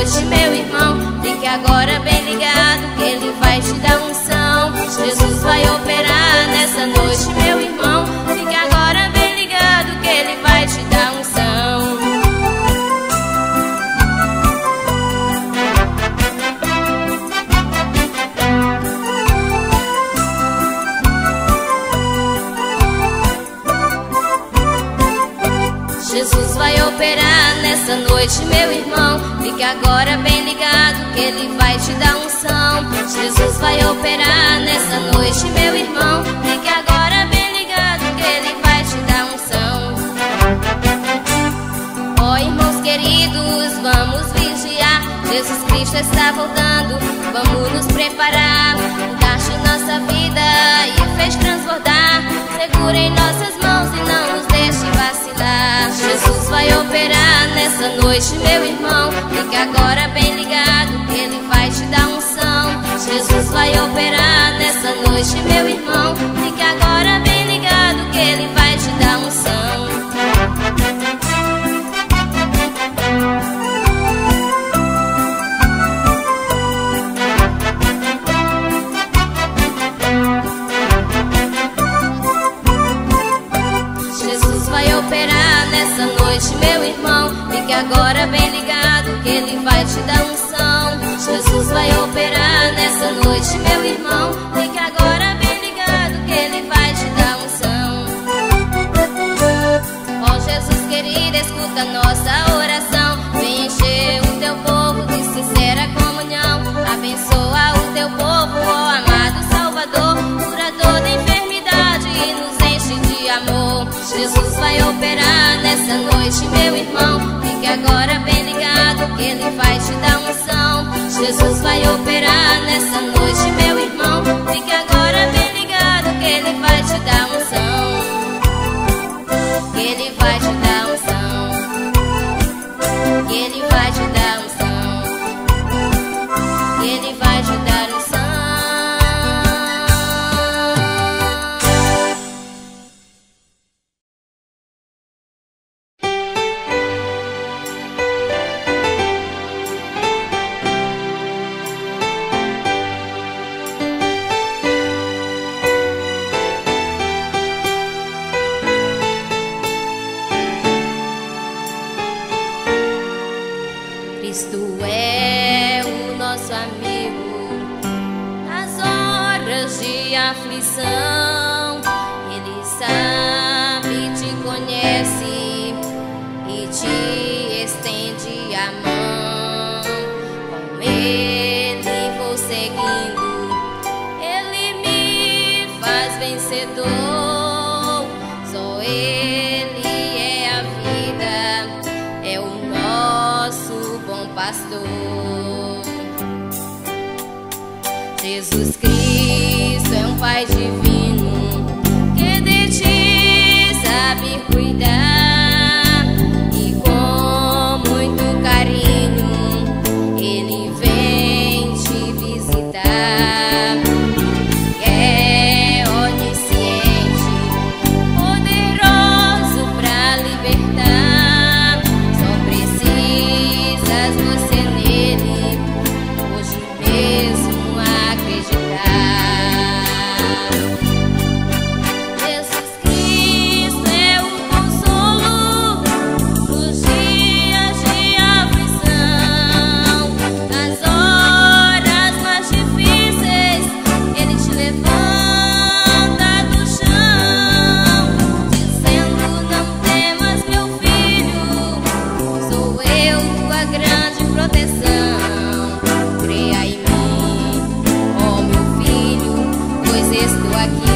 noite, meu irmão. Fique agora bem ligado que ele vai te dar unção. Jesus vai operar nessa noite, meu irmão. noite, meu irmão. Fique agora bem ligado que ele vai te dar unção. Jesus vai operar nessa noite, meu irmão. Fique agora bem ligado que ele vai te dar unção. Ó oh, irmãos queridos, vamos vigiar. Jesus Cristo está voltando, vamos nos preparar nossa vida e fez transbordar. segurem nossas mãos e não nos deixe vacilar. Jesus vai operar nessa noite, meu irmão. Fique agora bem ligado que ele vai te dar unção. Jesus vai operar nessa noite, meu irmão. Fique agora bem ligado que ele vai vai operar nessa noite, meu irmão. Fique agora bem ligado que ele vai te dar unção. Jesus vai operar nessa noite, meu irmão. Fique noite, meu irmão. Fique agora bem ligado que ele vai te dar unção. Jesus vai operar nessa noite, meu irmão. Fique agora aflição. Ele sabe, te conhece e te estende a mão. Com ele vou seguindo, ele me faz vencedor. Só ele é a vida, é o nosso bom pastor. Jesus Cristo Pai divino que de ti sabe cuidar tua grande proteção. Creia em mim, ó meu filho, pois estou aqui.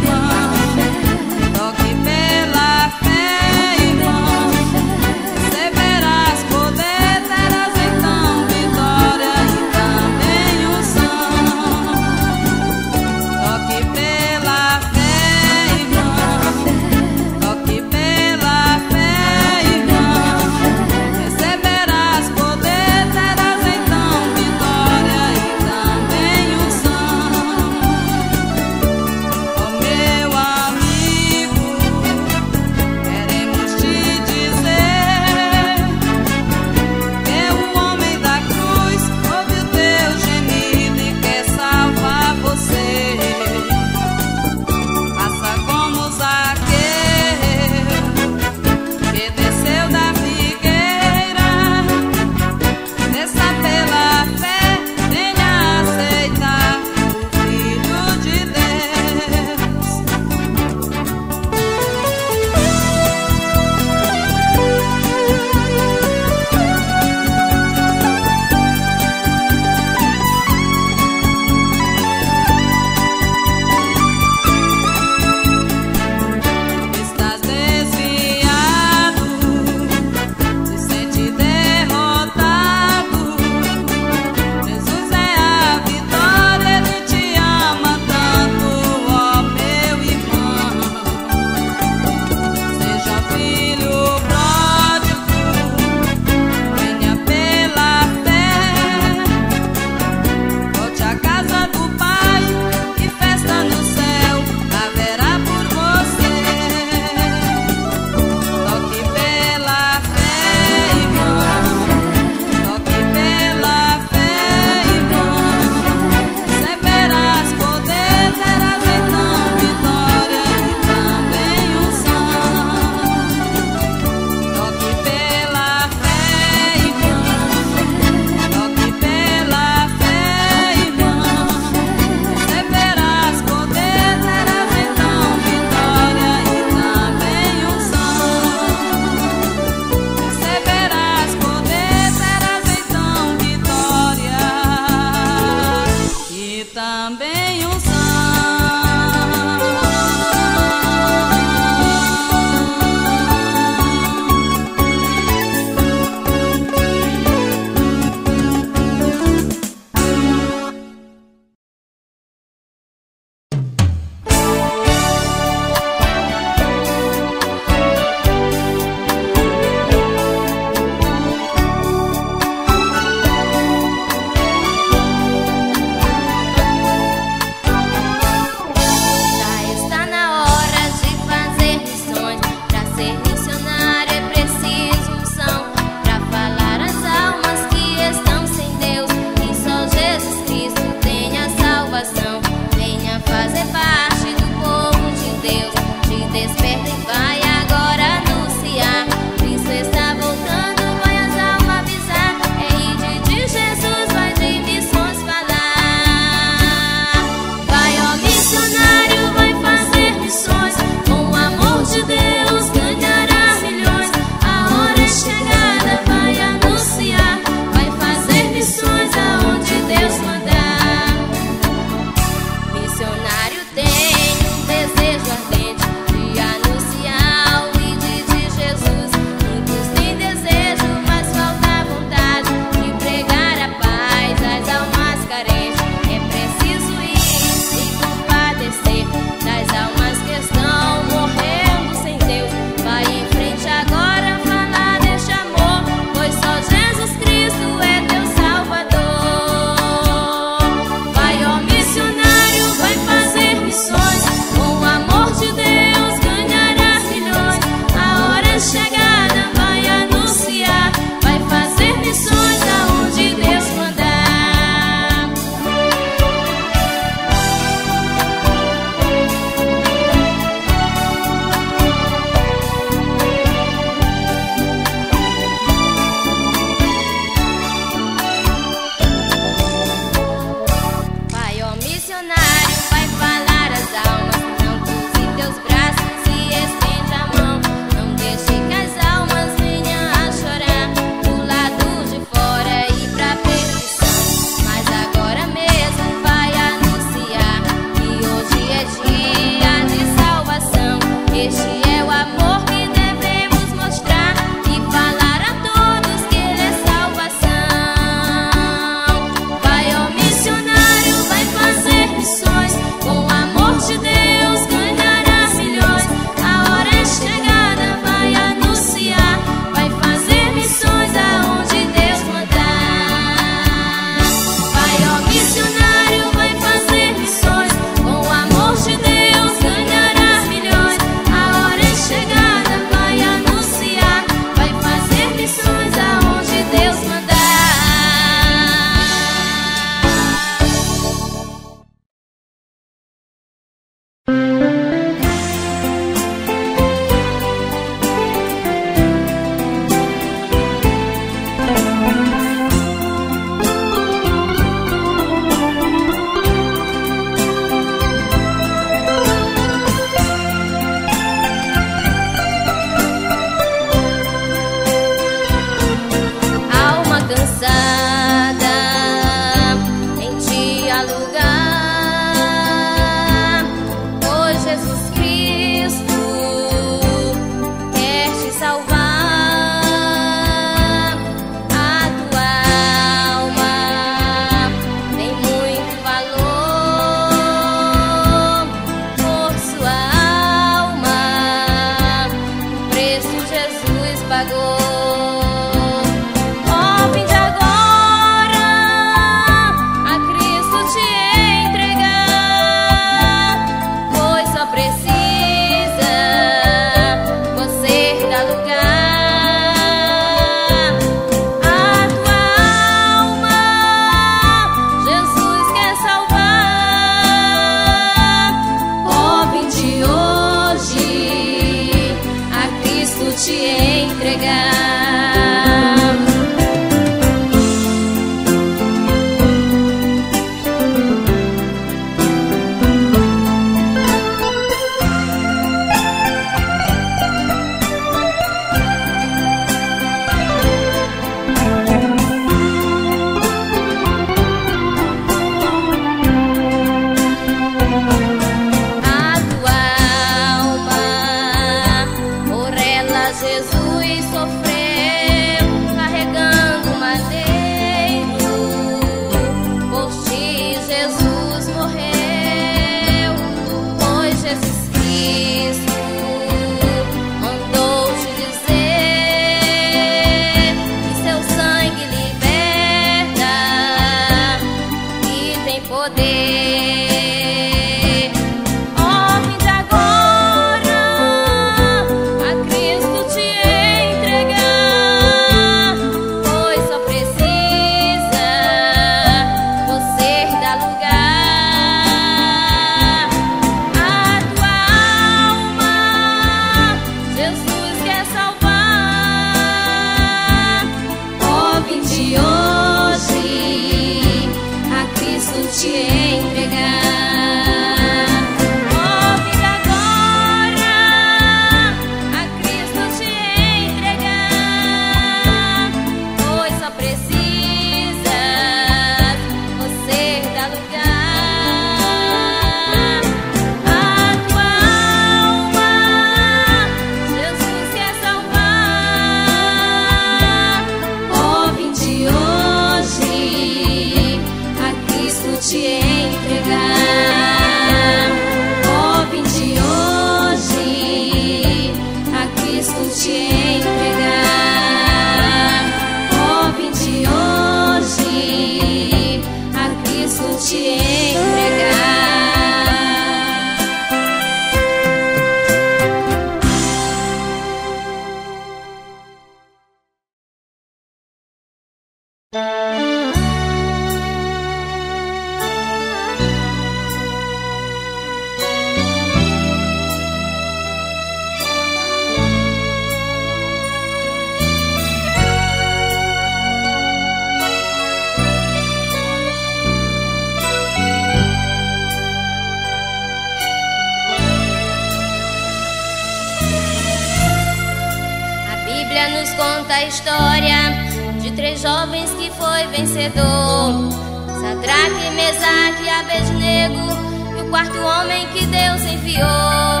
Mesaque, Abednego e o quarto homem que Deus enviou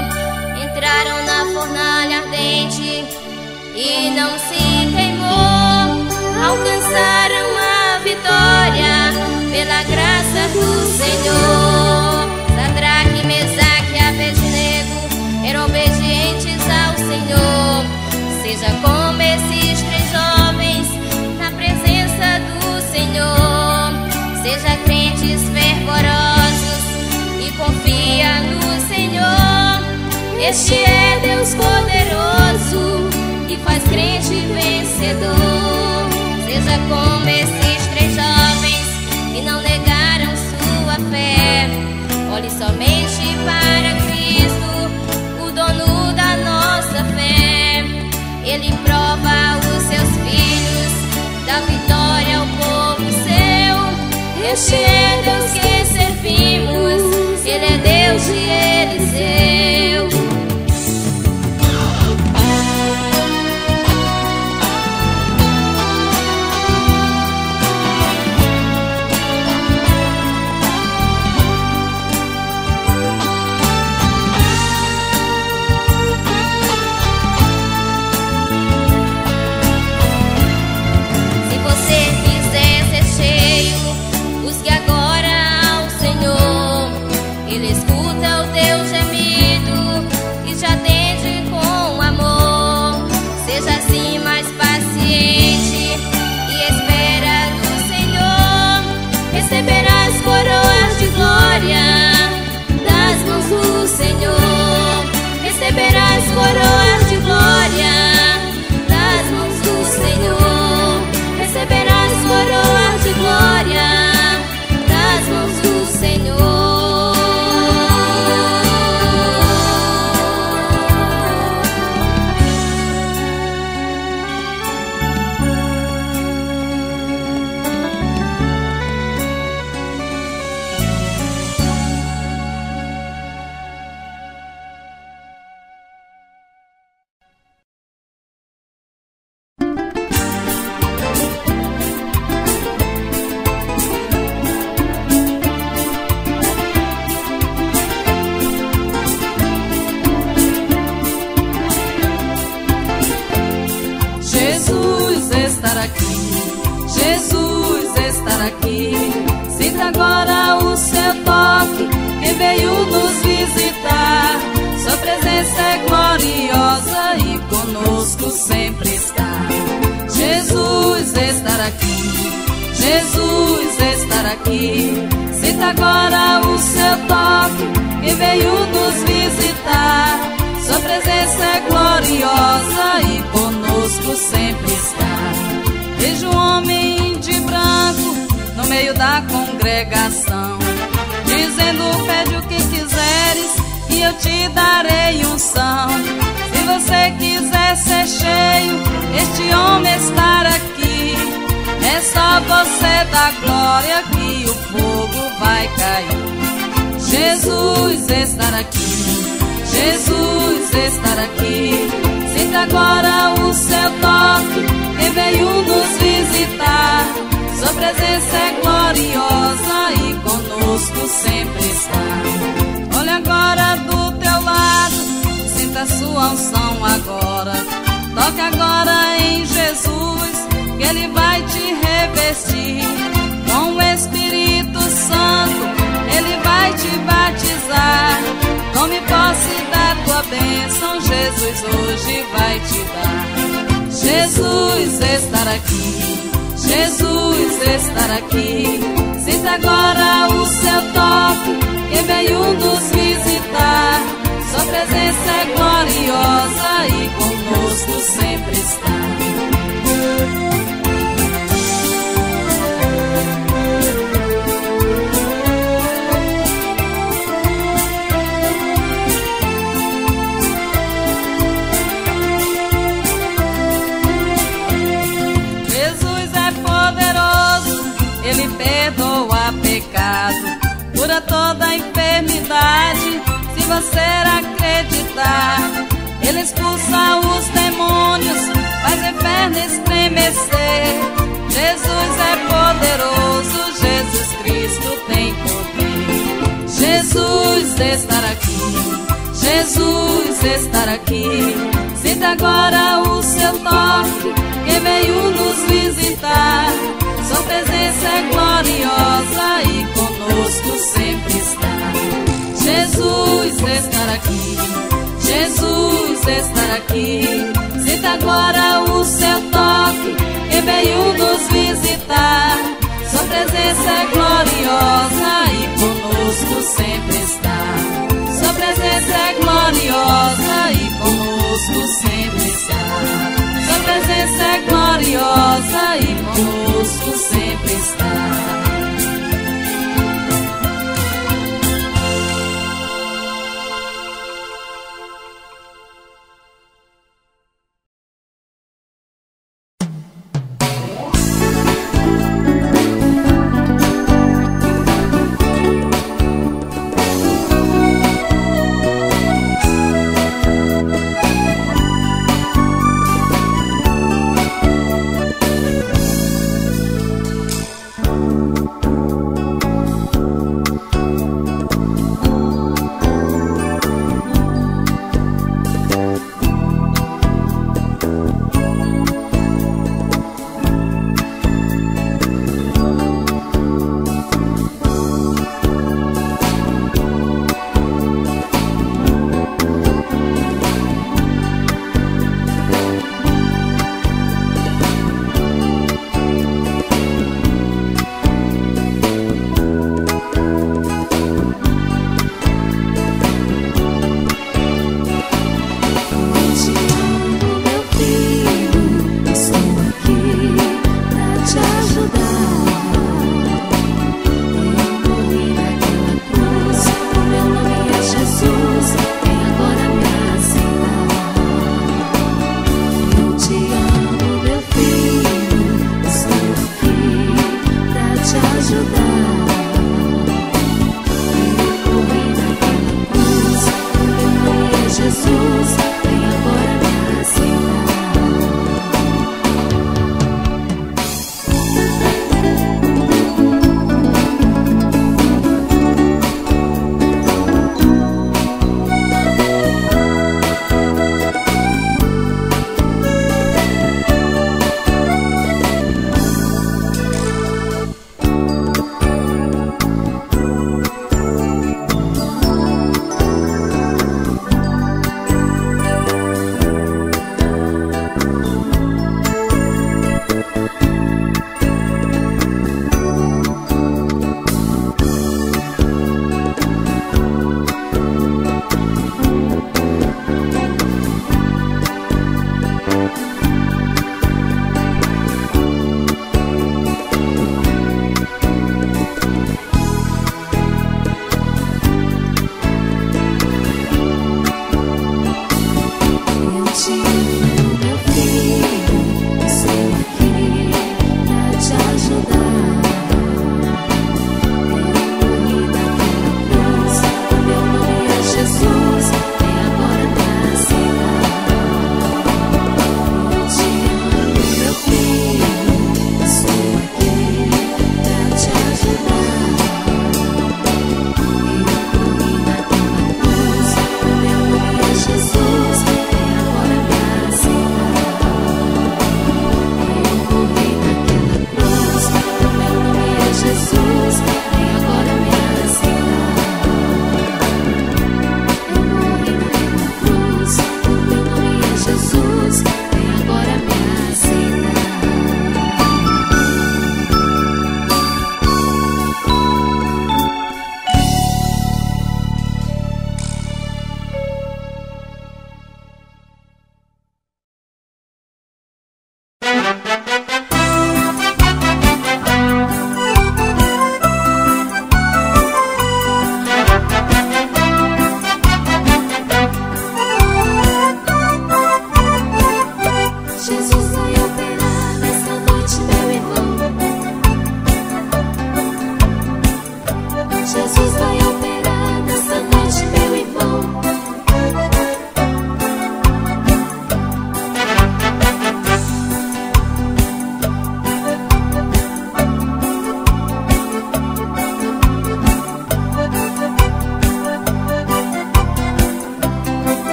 entraram na fornalha ardente e não se queimou. Alcançaram a vitória pela graça do Senhor. Sadraque, Mesaque, Abednego eram obedientes ao Senhor. Seja com Seja crentes fervorosos e confia no Senhor. Este é Deus poderoso que faz crente vencedor. Seja como esses três jovens que não negaram sua fé. Olhe somente para Cristo, o dono da nossa fé. Ele prova Este é Deus que servimos, Ele é Deus de Eliseu. aqui, Jesus estar aqui. Sinta agora o seu toque que veio nos visitar. Sua presença é gloriosa e conosco sempre está. Vejo um homem de branco no meio da congregação, dizendo: Pede o que quiseres e eu te darei um são. se você quiser ser cheio, este homem estará aqui. É só você da glória que o fogo vai cair. Jesus está aqui, Jesus está aqui. Sinta agora o seu toque que veio nos visitar. Sua presença é gloriosa e conosco sempre está. Olha agora do teu lado, sinta sua unção agora. Toque agora em Jesus ele vai te revestir com o Espírito Santo ele vai te batizar. Tome posse da tua bênção, Jesus hoje vai te dar. Jesus estar aqui, Jesus estar aqui. Sinta agora o seu toque, que veio nos visitar. Sua presença é gloriosa e conosco sempre está. Cura toda enfermidade. Se você acreditar, Ele expulsa os demônios, faz o inferno estremecer. Jesus é poderoso, Jesus Cristo tem poder. Jesus estar aqui, Jesus estar aqui. Sinta agora o seu toque, que veio nos visitar. Sua presença é gloriosa e conosco sempre está. Jesus estar aqui, Jesus estar aqui. Sinta agora o seu toque que veio nos visitar. Sua presença é gloriosa e conosco sempre está. Sua presença é gloriosa e conosco sempre está presença é gloriosa e conosco sempre está.